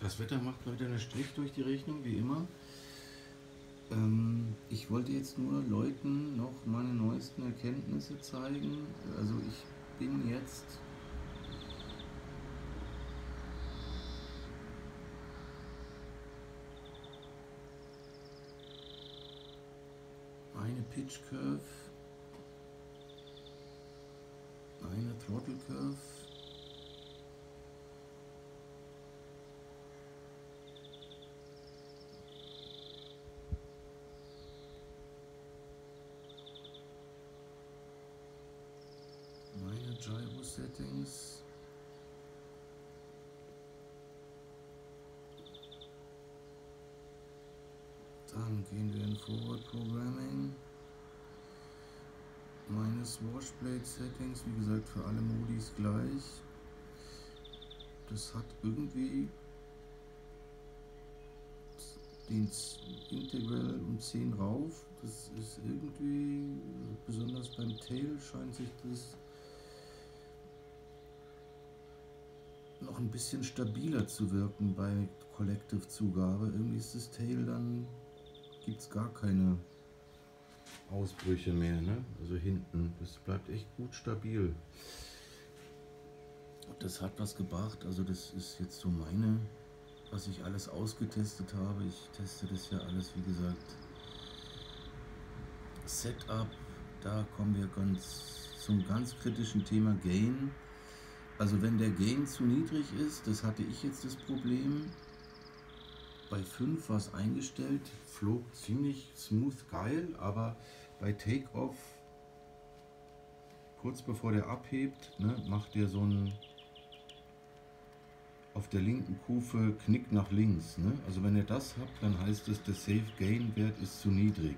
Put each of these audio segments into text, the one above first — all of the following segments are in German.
Das Wetter macht heute einen Strich durch die Rechnung, wie immer. Ähm, ich wollte jetzt nur Leuten noch meine neuesten Erkenntnisse zeigen. Also ich bin jetzt eine Pitch Curve, eine Throttle Curve Gyro Settings. Dann gehen wir in Forward Programming. Meine Washblade Settings, wie gesagt, für alle Modis gleich. Das hat irgendwie den Integral um 10 rauf. Das ist irgendwie, besonders beim Tail scheint sich das noch ein bisschen stabiler zu wirken bei Collective-Zugabe. Irgendwie ist das Tail dann, gibt es gar keine Ausbrüche mehr, ne? Also hinten. Das bleibt echt gut stabil. Das hat was gebracht. Also das ist jetzt so meine, was ich alles ausgetestet habe. Ich teste das ja alles, wie gesagt. Setup, da kommen wir ganz zum ganz kritischen Thema Gain. Also wenn der Gain zu niedrig ist, das hatte ich jetzt das Problem, bei 5 war es eingestellt, flog ziemlich smooth geil, aber bei Takeoff, kurz bevor der abhebt, ne, macht der so ein auf der linken Kufe Knick nach links. Ne? Also wenn ihr das habt, dann heißt es, der Safe Gain Wert ist zu niedrig.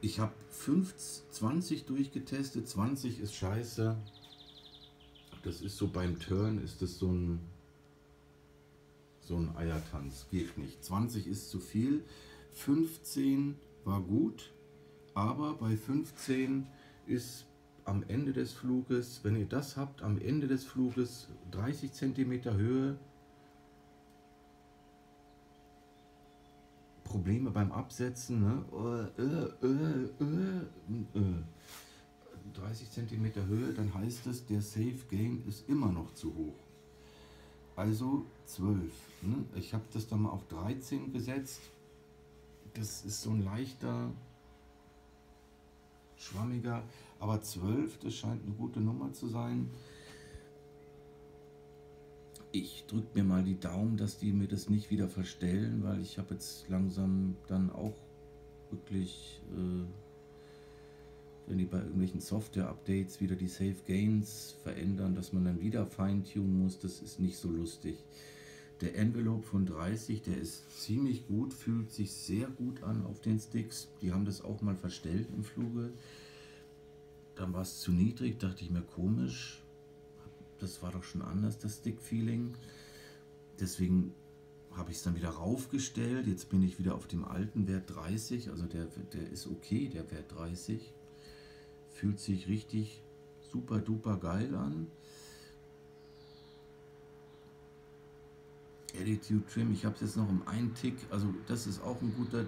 Ich habe 20 durchgetestet, 20 ist scheiße, das ist so beim Turn, ist das so ein, so ein Eiertanz. Geht nicht. 20 ist zu viel. 15 war gut, aber bei 15 ist am Ende des Fluges, wenn ihr das habt, am Ende des Fluges 30 cm Höhe, Probleme beim Absetzen, ne? Äh, äh, äh, 30 cm Höhe, dann heißt es, der Safe Gain ist immer noch zu hoch. Also 12. Ne? Ich habe das dann mal auf 13 gesetzt. Das ist so ein leichter, schwammiger, aber 12, das scheint eine gute Nummer zu sein. Ich drücke mir mal die Daumen, dass die mir das nicht wieder verstellen, weil ich habe jetzt langsam dann auch wirklich äh, die bei irgendwelchen Software-Updates wieder die Safe Gains verändern, dass man dann wieder feintunen muss, das ist nicht so lustig. Der Envelope von 30, der ist ziemlich gut, fühlt sich sehr gut an auf den Sticks. Die haben das auch mal verstellt im Fluge. Dann war es zu niedrig, dachte ich mir komisch. Das war doch schon anders, das Stick-Feeling. Deswegen habe ich es dann wieder raufgestellt. Jetzt bin ich wieder auf dem alten Wert 30. Also der, der ist okay, der Wert 30. Fühlt sich richtig super duper geil an. Attitude Trim, ich habe es jetzt noch um einen Tick, also das ist auch ein guter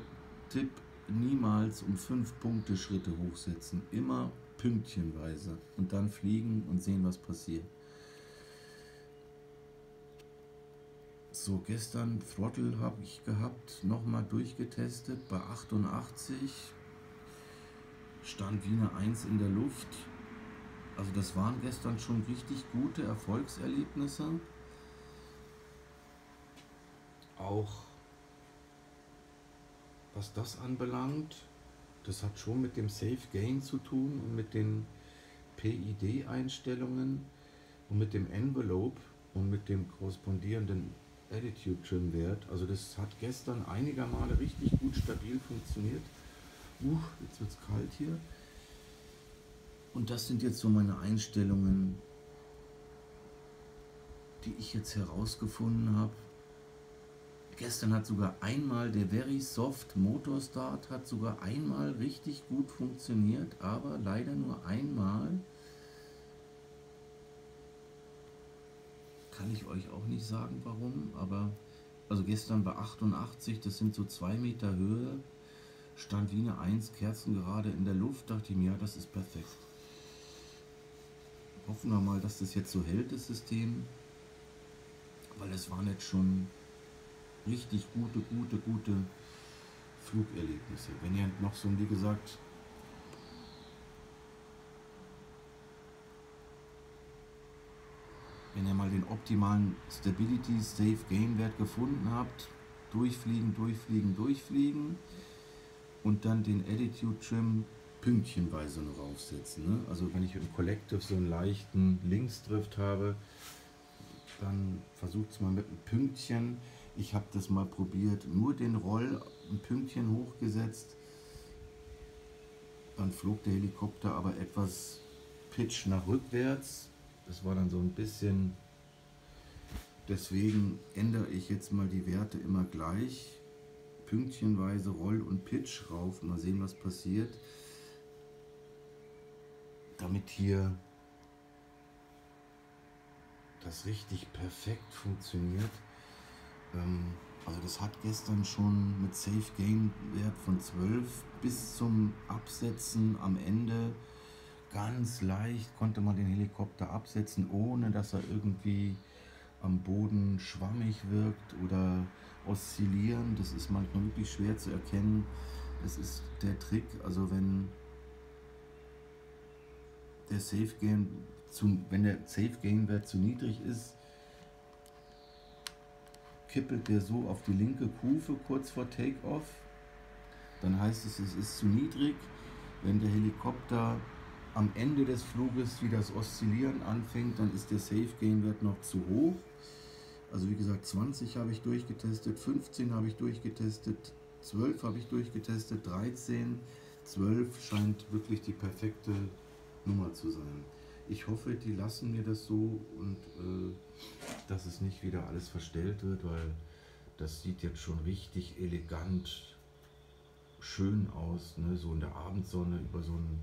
Tipp, niemals um 5 Punkte Schritte hochsetzen, immer pünktchenweise und dann fliegen und sehen, was passiert. So, gestern Throttle habe ich gehabt, nochmal durchgetestet bei 88 stand wie eine 1 in der Luft. Also das waren gestern schon richtig gute Erfolgserlebnisse. Auch was das anbelangt, das hat schon mit dem Safe Gain zu tun und mit den PID-Einstellungen und mit dem Envelope und mit dem korrespondierenden Attitude Trim Wert. Also das hat gestern einiger Male richtig gut stabil funktioniert. Uh, jetzt wird es kalt hier. Und das sind jetzt so meine Einstellungen, die ich jetzt herausgefunden habe. Gestern hat sogar einmal der Very Soft Motor Start hat sogar einmal richtig gut funktioniert, aber leider nur einmal. kann ich euch auch nicht sagen, warum, aber also gestern bei 88, das sind so zwei Meter Höhe, stand wie eine 1 Kerzen gerade in der Luft, dachte ich mir, ja, das ist perfekt. Hoffen wir mal, dass das jetzt so hält, das System, weil es waren jetzt schon richtig gute, gute, gute Flugerlebnisse. Wenn ihr noch so, wie gesagt, wenn ihr mal den optimalen Stability Safe Gain Wert gefunden habt, durchfliegen, durchfliegen, durchfliegen und dann den Attitude Trim pünktchenweise noch aufsetzen. Ne? Also wenn ich im Collective so einen leichten Linksdrift habe, dann versucht es mal mit einem Pünktchen. Ich habe das mal probiert, nur den Roll ein Pünktchen hochgesetzt. Dann flog der Helikopter aber etwas Pitch nach rückwärts das war dann so ein bisschen, deswegen ändere ich jetzt mal die Werte immer gleich. Pünktchenweise Roll und Pitch rauf, mal sehen was passiert. Damit hier das richtig perfekt funktioniert. Ähm, also das hat gestern schon mit Safe Gain Wert von 12 bis zum Absetzen am Ende ganz leicht konnte man den Helikopter absetzen, ohne dass er irgendwie am Boden schwammig wirkt oder oszillieren. Das ist manchmal wirklich schwer zu erkennen. Das ist der Trick, also wenn der Safe Gain zu, wenn der Safe Gain Wert zu niedrig ist, kippelt der so auf die linke Kufe kurz vor Takeoff. Dann heißt es, es ist zu niedrig. Wenn der Helikopter am Ende des Fluges, wie das Oszillieren anfängt, dann ist der Safe Gain Wert noch zu hoch. Also wie gesagt, 20 habe ich durchgetestet, 15 habe ich durchgetestet, 12 habe ich durchgetestet, 13, 12 scheint wirklich die perfekte Nummer zu sein. Ich hoffe, die lassen mir das so und äh, dass es nicht wieder alles verstellt wird, weil das sieht jetzt schon richtig elegant schön aus, ne? so in der Abendsonne über so einen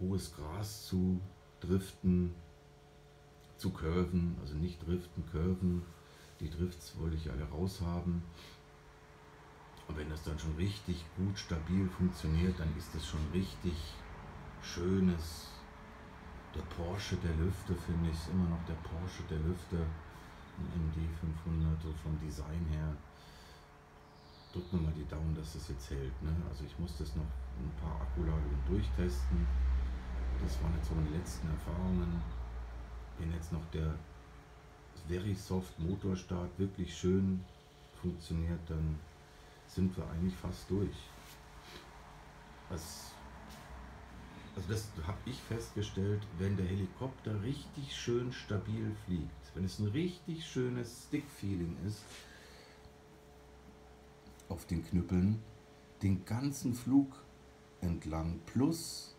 hohes Gras zu driften, zu curven, also nicht driften, curven. Die Drifts wollte ich alle raushaben. Und wenn das dann schon richtig gut stabil funktioniert, dann ist das schon richtig schönes. Der Porsche der Lüfte finde ich immer noch der Porsche der Lüfte. Ein MD 500, so vom Design her. Drückt mir mal die Daumen, dass das jetzt hält. Ne? Also ich muss das noch ein paar Akkulagerungen durchtesten. Das waren jetzt so meine letzten Erfahrungen. Wenn jetzt noch der Very Soft Motorstart wirklich schön funktioniert, dann sind wir eigentlich fast durch. Was, also das habe ich festgestellt, wenn der Helikopter richtig schön stabil fliegt, wenn es ein richtig schönes Stick-Feeling ist auf den Knüppeln, den ganzen Flug entlang plus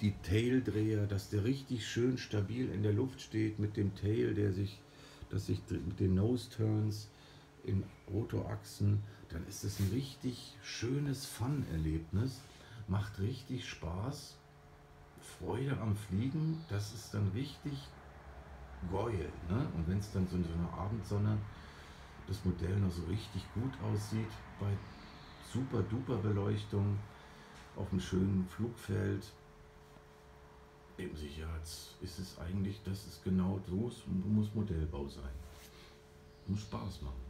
die Taildreher, dass der richtig schön stabil in der Luft steht mit dem Tail, der sich, dass sich mit den Nose Turns in Rotorachsen, dann ist es ein richtig schönes Fun-Erlebnis, macht richtig Spaß, Freude am Fliegen, das ist dann richtig geil. Ne? Und wenn es dann so in so einer Abendsonne das Modell noch so richtig gut aussieht, bei super duper Beleuchtung auf einem schönen Flugfeld, Eben Sicherheits ist es eigentlich, das ist genau so, muss Modellbau sein. Muss Spaß machen.